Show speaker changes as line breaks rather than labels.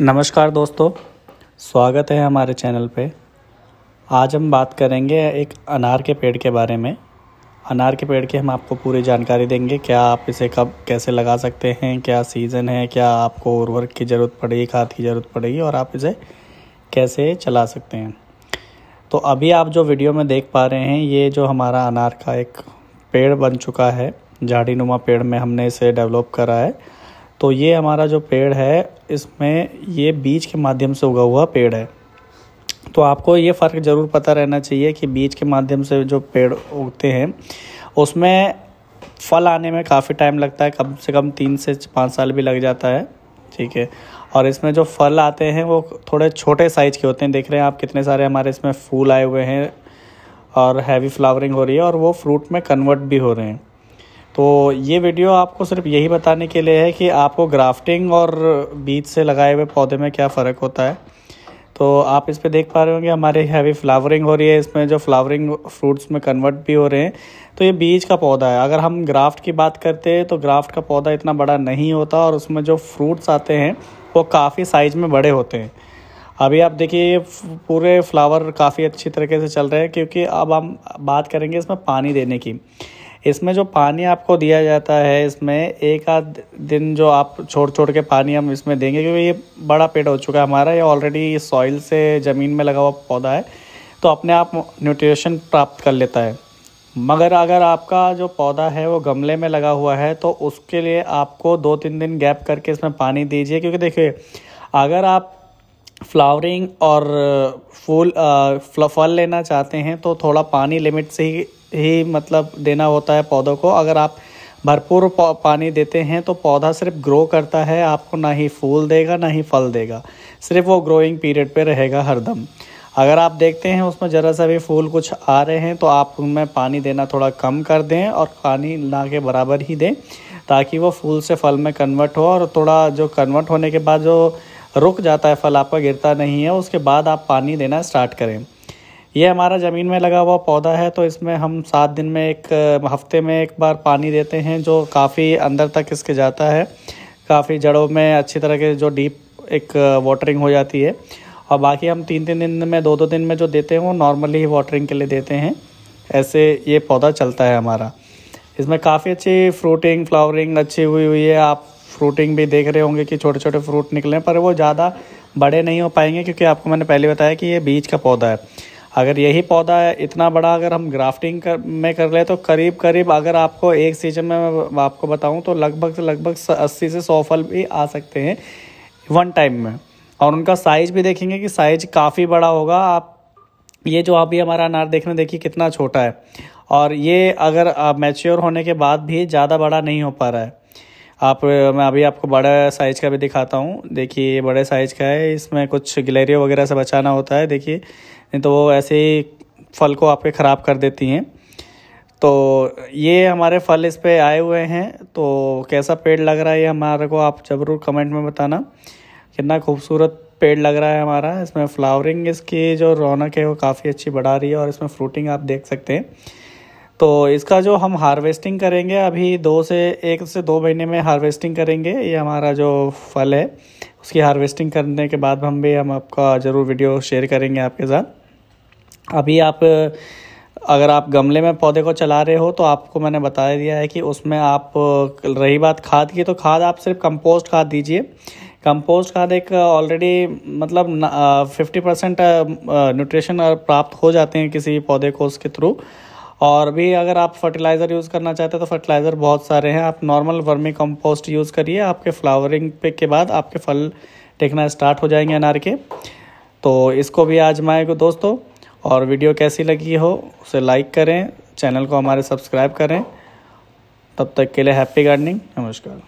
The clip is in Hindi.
नमस्कार दोस्तों, स्वागत है हमारे चैनल पे। आज हम बात करेंगे एक अनार के पेड़ के बारे में। अनार के पेड़ की हम आपको पूरी जानकारी देंगे, क्या आप इसे कब, कैसे लगा सकते हैं, क्या सीज़न है, क्या आपको उर्वरक की ज़रूरत पड़ेगी खाद की ज़रूरत पड़ेगी और आप इसे कैसे चला सकते हैं। तो अभी आप जो वीडियो में देख पा रहे हैं, ये जो हमारा अनार का एक पेड़ बन चुका है झाड़ी नुमा पेड़ में हमने इसे डेवलप करा है। तो ये हमारा जो पेड़ है, इसमें ये बीज के माध्यम से उगा हुआ पेड़ है। तो आपको ये फ़र्क ज़रूर पता रहना चाहिए कि बीज के माध्यम से जो पेड़ उगते हैं, उसमें फल आने में काफ़ी टाइम लगता है, कम से कम तीन से पाँच साल भी लग जाता है, ठीक है। और इसमें जो फल आते हैं, वो थोड़े छोटे साइज़ के होते हैं। देख रहे हैं आप कितने सारे हमारे इसमें फूल आए हुए हैं, और हैवी फ्लावरिंग हो रही है, और वो फ्रूट में कन्वर्ट भी हो रहे हैं। तो ये वीडियो आपको सिर्फ़ यही बताने के लिए है कि आपको ग्राफ्टिंग और बीज से लगाए हुए पौधे में क्या फ़र्क होता है। तो आप इस पे देख पा रहे होंगे, हमारे हैवी फ्लावरिंग हो रही है, इसमें जो फ्लावरिंग फ्रूट्स में कन्वर्ट भी हो रहे हैं तो ये बीज का पौधा है। अगर हम ग्राफ्ट की बात करते हैं तो ग्राफ्ट का पौधा इतना बड़ा नहीं होता और उसमें जो फ्रूट्स आते हैं, वो काफ़ी साइज़ में बड़े होते हैं। अभी आप देखिए पूरे फ्लावर काफ़ी अच्छी तरीके से चल रहे हैं, क्योंकि अब हम बात करेंगे इसमें पानी देने की। इसमें जो पानी आपको दिया जाता है, इसमें एक आध दिन जो आप छोड़ छोड़ के पानी हम इसमें देंगे, क्योंकि ये बड़ा पेड़ हो चुका है हमारा, ये ऑलरेडी सॉइल से ज़मीन में लगा हुआ पौधा है तो अपने आप न्यूट्रिशन प्राप्त कर लेता है। मगर अगर आपका जो पौधा है वो गमले में लगा हुआ है तो उसके लिए आपको दो तीन दिन गैप करके इसमें पानी दीजिए, क्योंकि देखिए, अगर आप फ्लावरिंग और फूल फल लेना चाहते हैं तो थोड़ा पानी लिमिट से ही ही मतलब देना होता है पौधों को। अगर आप भरपूर पानी देते हैं तो पौधा सिर्फ़ ग्रो करता है, आपको ना ही फूल देगा, ना ही फल देगा। सिर्फ़ वो ग्रोइंग पीरियड पे रहेगा हरदम अगर आप देखते हैं उसमें ज़रा सा भी फूल कुछ आ रहे हैं तो आप उनमें पानी देना थोड़ा कम कर दें और पानी ना के बराबर ही दें, ताकि वो फूल से फल में कन्वर्ट हो और थोड़ा जो कन्वर्ट होने के बाद जो रुक जाता है, फल आपका गिरता नहीं है, उसके बाद आप पानी देना स्टार्ट करें। ये हमारा ज़मीन में लगा हुआ पौधा है तो इसमें हम सात दिन में एक, हफ़्ते में एक बार पानी देते हैं, जो काफ़ी अंदर तक इसके जाता है। काफ़ी जड़ों में अच्छी तरह के जो डीप एक, वाटरिंग हो जाती है। और बाकी हम तीन तीन दिन में दो दो दिन में जो देते हैं, वो नॉर्मली ही वाटरिंग के लिए देते हैं। ऐसे ये पौधा चलता है हमारा। इसमें काफ़ी अच्छी फ्रूटिंग, फ्लावरिंग अच्छी हुई हुई है। आप फ्रूटिंग भी देख रहे होंगे कि छोटे छोटे फ्रूट निकले पर वो ज़्यादा बड़े नहीं हो पाएँगे, क्योंकि आपको मैंने पहले बताया कि ये बीज का पौधा है। अगर यही पौधा है इतना बड़ा अगर हम ग्राफ्टिंग कर, में कर ले तो करीब करीब अगर आपको एक सीज़न में मैं आपको बताऊँ तो लगभग से लगभग अस्सी से सौ फल भी आ सकते हैं वन टाइम में। और उनका साइज़ भी देखेंगे कि साइज़ काफ़ी बड़ा होगा। आप, ये जो अभी हमारा अनार देखने, देखिए कितना छोटा है। और ये अगर मैच्योर होने के बाद भी ज़्यादा बड़ा नहीं हो पा रहा है। आप, मैं अभी आपको बड़ा साइज़ का भी दिखाता हूँ। देखिए, ये बड़े साइज़ का है। इसमें कुछ गिलेरियो वगैरह से बचाना होता है, देखिए। नहीं तो वो ऐसे ही फल को आपके ख़राब कर देती हैं। तो ये हमारे फल इस पर आए हुए हैं। तो कैसा पेड़ लग रहा है ये हमारे को, आप ज़रूर कमेंट में बताना। कितना खूबसूरत पेड़ लग रहा है हमारा। इसमें फ्लावरिंग इसकी जो रौनक है वो काफ़ी अच्छी बढ़ा रही है और इसमें फ्रूटिंग आप देख सकते हैं। तो इसका जो हम हार्वेस्टिंग करेंगे, अभी दो से एक से दो महीने में हार्वेस्टिंग करेंगे, ये हमारा जो फल है, उसकी हार्वेस्टिंग करने के बाद हम भी, हम आपका ज़रूर वीडियो शेयर करेंगे आपके साथ। अभी आप, अगर आप गमले में पौधे को चला रहे हो तो आपको मैंने बता दिया है कि उसमें आप, रही बात खाद की तो खाद आप सिर्फ़ कंपोस्ट खाद दीजिए। कंपोस्ट खाद एक ऑलरेडी मतलब फिफ्टी परसेंट न्यूट्रिशन प्राप्त हो जाते हैं किसी पौधे को उसके थ्रू और भी अगर आप फर्टिलाइज़र यूज़ करना चाहते हैं तो फर्टिलाइज़र बहुत सारे हैं। आप नॉर्मल वर्मी कंपोस्ट यूज़ करिए। आपके फ्लावरिंग पे के बाद आपके फल टेकना स्टार्ट हो जाएँगे अनार के। तो इसको भी आजमाए दोस्तों, और वीडियो कैसी लगी हो, उसे लाइक करें। चैनल को हमारे सब्सक्राइब करें। तब तक के लिए हैप्पी गार्डनिंग नमस्कार।